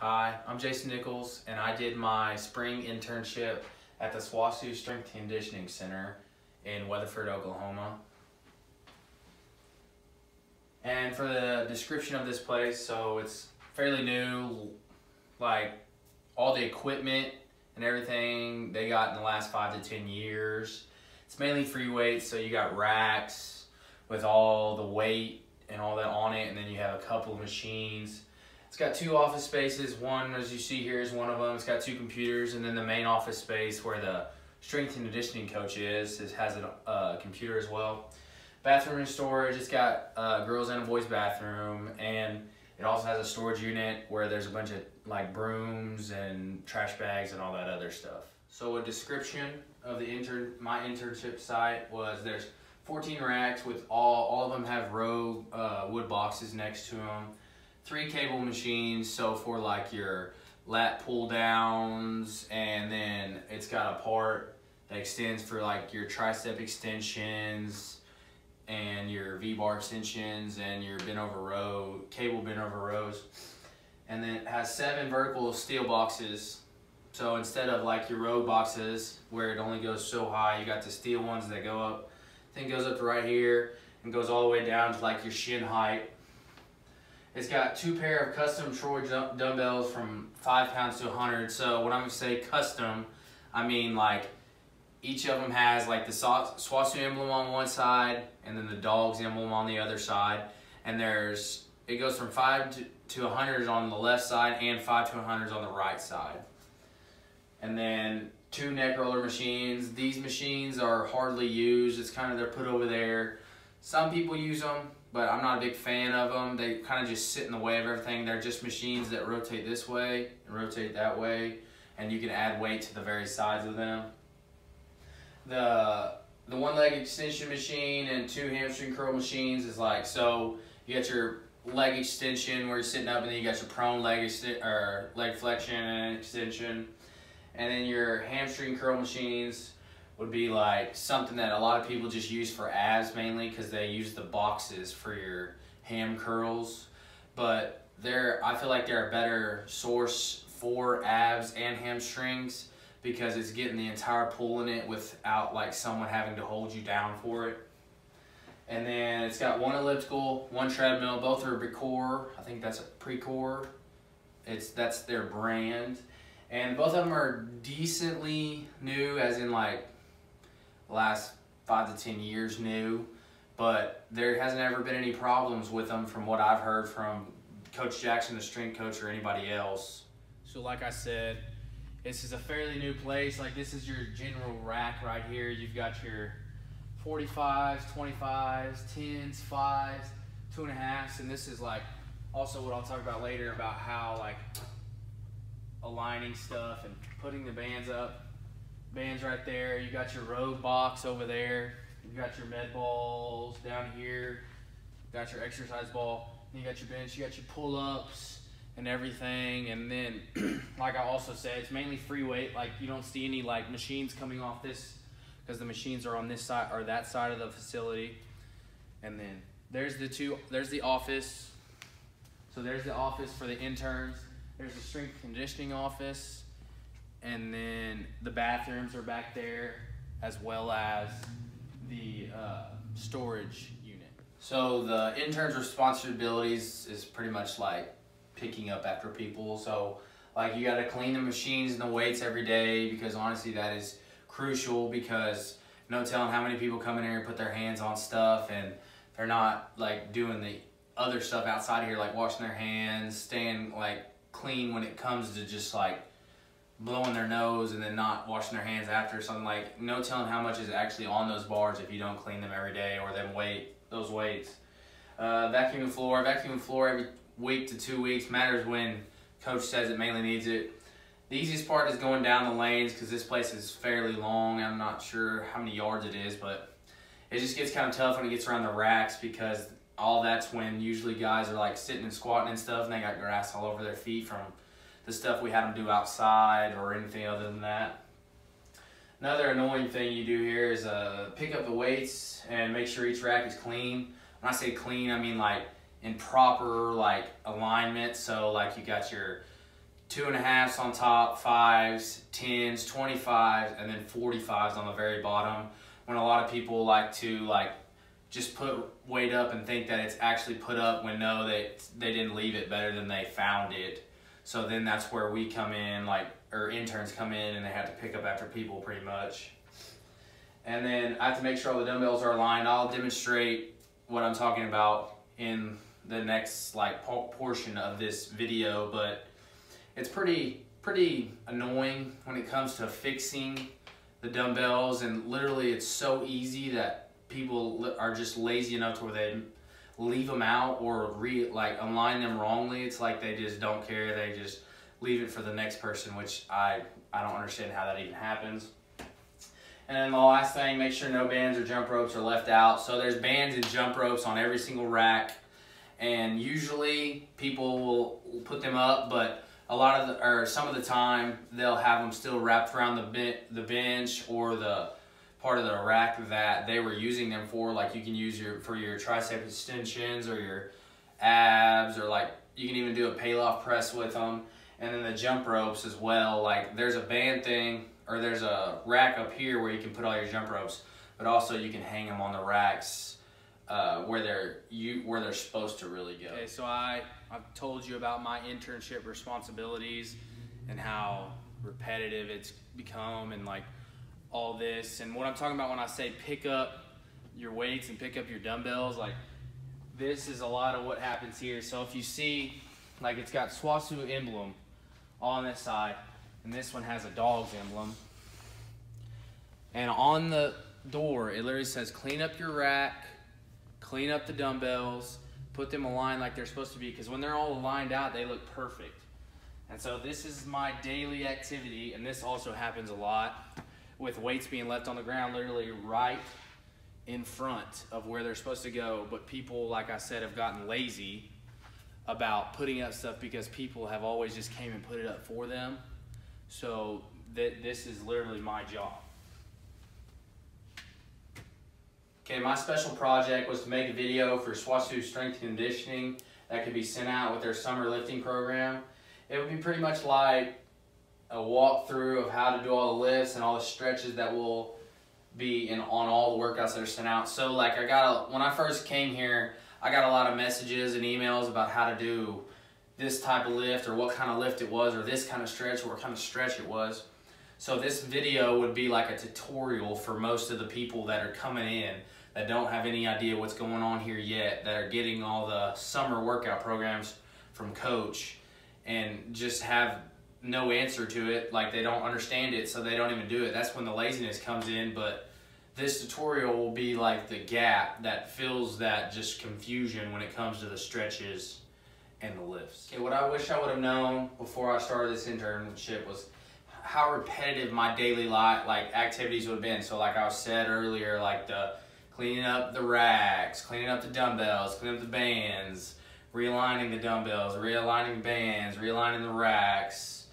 Hi, I'm Jason Nichols, and I did my spring internship at the SWOSU Strength Conditioning Center in Weatherford, Oklahoma. And for the description of this place, so it's fairly new, like all the equipment and everything they got in the last five to ten years. It's mainly free weights, so you got racks with all the weight and all that on it, and then you have a couple of machines it's got two office spaces. One, as you see here, is one of them. It's got two computers, and then the main office space where the strength and conditioning coach is, has a uh, computer as well. Bathroom and storage. It's got a girls and a boys bathroom, and it also has a storage unit where there's a bunch of like brooms and trash bags and all that other stuff. So a description of the intern, my internship site was there's 14 racks with all all of them have row uh, wood boxes next to them three cable machines. So for like your lat pull downs, and then it's got a part that extends for like your tricep extensions and your V-bar extensions and your bent over row, cable bent over rows. And then it has seven vertical steel boxes. So instead of like your row boxes where it only goes so high, you got the steel ones that go up. I think goes up to right here and goes all the way down to like your shin height. It's got two pair of custom Troy dumbbells from five pounds to 100. So when I'm gonna say custom, I mean like each of them has like the SWOSU emblem on one side and then the dog's emblem on the other side. And there's, it goes from five to, to 100 on the left side and five to 100 on the right side. And then two neck roller machines. These machines are hardly used. It's kind of, they're put over there. Some people use them but I'm not a big fan of them. They kind of just sit in the way of everything. They're just machines that rotate this way and rotate that way, and you can add weight to the various sides of them. The the one leg extension machine and two hamstring curl machines is like so you got your leg extension where you're sitting up and then you got your prone leg or leg flexion and extension and then your hamstring curl machines would be like something that a lot of people just use for abs mainly because they use the boxes for your ham curls. But they're, I feel like they're a better source for abs and hamstrings because it's getting the entire pull in it without like someone having to hold you down for it. And then it's got one elliptical, one treadmill, both are Precor. I think that's a Precor. It's that's their brand. And both of them are decently new, as in like last five to ten years new, but there hasn't ever been any problems with them from what I've heard from Coach Jackson, the strength coach, or anybody else. So like I said, this is a fairly new place. Like this is your general rack right here. You've got your 45s, 25s, 10s, 5s, two and a halfs, and this is like also what I'll talk about later about how like aligning stuff and putting the bands up bands right there. You got your road box over there. You got your med balls down here. You got your exercise ball. You got your bench. You got your pull ups and everything. And then, like I also said, it's mainly free weight. Like you don't see any like machines coming off this because the machines are on this side or that side of the facility. And then there's the two. There's the office. So there's the office for the interns. There's the strength conditioning office and then the bathrooms are back there as well as the uh, storage unit. So the intern's responsibilities is pretty much like picking up after people. So like you got to clean the machines and the weights every day because honestly that is crucial because no telling how many people come in here and put their hands on stuff and they're not like doing the other stuff outside here like washing their hands, staying like clean when it comes to just like blowing their nose and then not washing their hands after something like no telling how much is actually on those bars if you don't clean them every day or them weight those weights. Uh, vacuum the floor vacuum the floor every week to two weeks. Matters when coach says it mainly needs it. The easiest part is going down the lanes because this place is fairly long. I'm not sure how many yards it is but it just gets kind of tough when it gets around the racks because all that's when usually guys are like sitting and squatting and stuff and they got grass all over their feet from the stuff we had them do outside or anything other than that. Another annoying thing you do here is uh, pick up the weights and make sure each rack is clean. When I say clean, I mean like in proper like alignment. So like you got your two and a halfs on top, fives, tens, 25s, and then 45s on the very bottom. When a lot of people like to like just put weight up and think that it's actually put up when no, they, they didn't leave it better than they found it. So then that's where we come in, like, or interns come in and they have to pick up after people pretty much. And then I have to make sure all the dumbbells are aligned. I'll demonstrate what I'm talking about in the next like portion of this video, but it's pretty pretty annoying when it comes to fixing the dumbbells and literally it's so easy that people are just lazy enough to where they leave them out or re like align them wrongly. It's like they just don't care. They just leave it for the next person, which I I don't understand how that even happens. And then the last thing, make sure no bands or jump ropes are left out. So there's bands and jump ropes on every single rack. And usually people will put them up, but a lot of the, or some of the time they'll have them still wrapped around the, the bench or the part of the rack that they were using them for. Like you can use your for your tricep extensions or your abs or like you can even do a Pallof press with them. And then the jump ropes as well. Like there's a band thing or there's a rack up here where you can put all your jump ropes, but also you can hang them on the racks uh, where they're you where they're supposed to really go. Okay, so I I've told you about my internship responsibilities and how repetitive it's become and like all this and what I'm talking about when I say pick up your weights and pick up your dumbbells like this is a lot of what happens here. So if you see like it's got SWOSU emblem on this side and this one has a dog's emblem. And on the door it literally says clean up your rack clean up the dumbbells put them aligned like they're supposed to be because when they're all aligned out they look perfect. And so this is my daily activity and this also happens a lot with weights being left on the ground literally right in front of where they're supposed to go. But people, like I said, have gotten lazy about putting up stuff because people have always just came and put it up for them. So th this is literally my job. Okay, my special project was to make a video for SWOSU Strength Conditioning that could be sent out with their summer lifting program. It would be pretty much like a walkthrough of how to do all the lifts and all the stretches that will be in on all the workouts that are sent out. So like I got a, when I first came here, I got a lot of messages and emails about how to do this type of lift or what kind of lift it was or this kind of stretch or what kind of stretch it was. So this video would be like a tutorial for most of the people that are coming in that don't have any idea what's going on here yet, that are getting all the summer workout programs from coach and just have no answer to it, like they don't understand it, so they don't even do it. That's when the laziness comes in, but this tutorial will be like the gap that fills that just confusion when it comes to the stretches and the lifts. Okay, what I wish I would have known before I started this internship was how repetitive my daily life, like activities would have been. So like I said earlier, like the cleaning up the racks, cleaning up the dumbbells, cleaning up the bands, realigning the dumbbells, realigning bands, realigning the racks,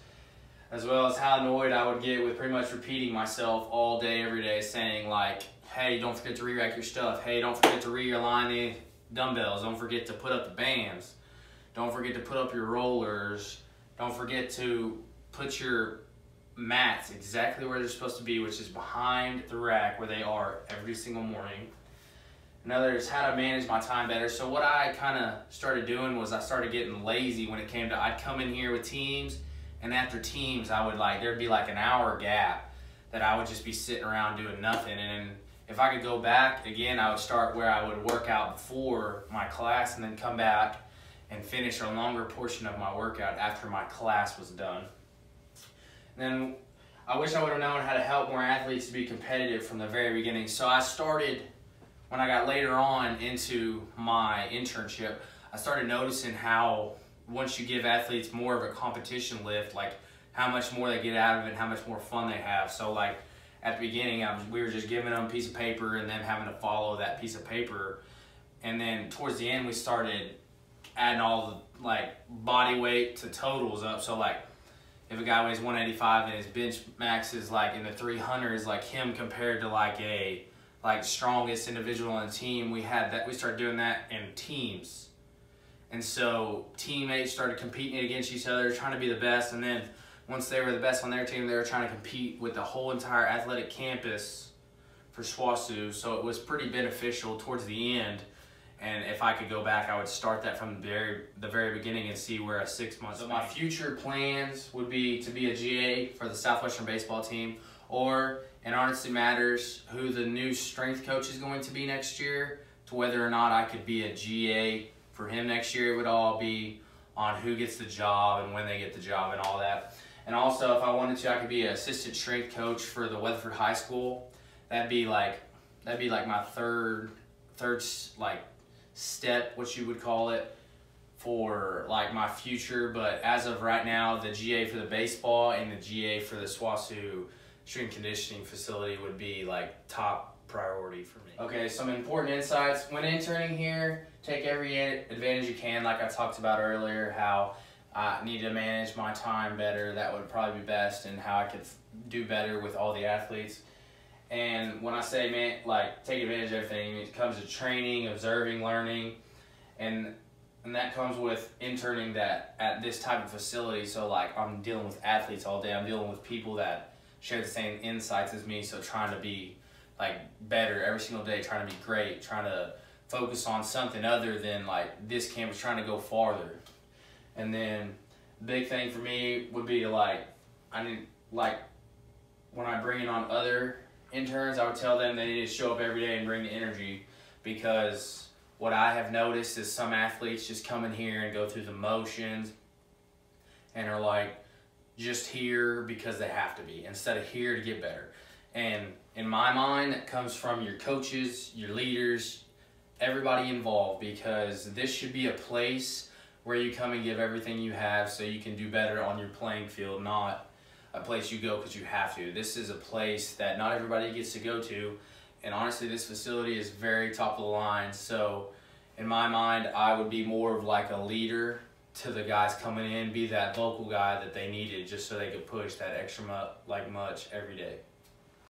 as well as how annoyed I would get with pretty much repeating myself all day, every day, saying like, hey, don't forget to re-rack your stuff. Hey, don't forget to realign the dumbbells. Don't forget to put up the bands. Don't forget to put up your rollers. Don't forget to put your mats exactly where they're supposed to be, which is behind the rack where they are every single morning. Another is how to manage my time better. So what I kind of started doing was I started getting lazy when it came to, I'd come in here with teams and after teams, I would like, there'd be like an hour gap that I would just be sitting around doing nothing. And if I could go back again, I would start where I would work out before my class and then come back and finish a longer portion of my workout after my class was done. And then I wish I would have known how to help more athletes to be competitive from the very beginning. So I started, when I got later on into my internship, I started noticing how once you give athletes more of a competition lift, like how much more they get out of it and how much more fun they have. So like at the beginning, I was, we were just giving them a piece of paper and them having to follow that piece of paper. And then towards the end, we started adding all the like body weight to totals up. So like if a guy weighs 185 and his bench max is like in the 300s, like him compared to like a like strongest individual on the team, we had that, we started doing that in teams and so teammates started competing against each other, trying to be the best. And then once they were the best on their team, they were trying to compete with the whole entire athletic campus for SWOSU. So it was pretty beneficial towards the end. And if I could go back, I would start that from the very the very beginning and see where a six months. So my future plans would be to be a GA for the Southwestern baseball team, or it honestly matters who the new strength coach is going to be next year, to whether or not I could be a GA for him next year. It would all be on who gets the job and when they get the job and all that. And also, if I wanted to, I could be an assistant strength coach for the Weatherford High School. That'd be like that'd be like my third third like step, what you would call it, for like my future. But as of right now, the GA for the baseball and the GA for the SWOSU strength conditioning facility would be like top priority for me. Okay, some important insights. When interning here, take every advantage you can, like I talked about earlier, how I need to manage my time better. That would probably be best, and how I could do better with all the athletes. And when I say man, like take advantage of everything, it comes to training, observing, learning, and and that comes with interning that at this type of facility. So like I'm dealing with athletes all day. I'm dealing with people that share the same insights as me. So trying to be like better every single day, trying to be great, trying to focus on something other than like this campus, trying to go farther. And then big thing for me would be like I need like when I bring in on other interns, I would tell them they need to show up every day and bring the energy because what I have noticed is some athletes just come in here and go through the motions and are like just here because they have to be instead of here to get better. And in my mind, it comes from your coaches, your leaders, everybody involved because this should be a place where you come and give everything you have so you can do better on your playing field, not a place you go because you have to. This is a place that not everybody gets to go to, and honestly, this facility is very top of the line. So, in my mind, I would be more of like a leader to the guys coming in, be that vocal guy that they needed just so they could push that extra mu- like much every day.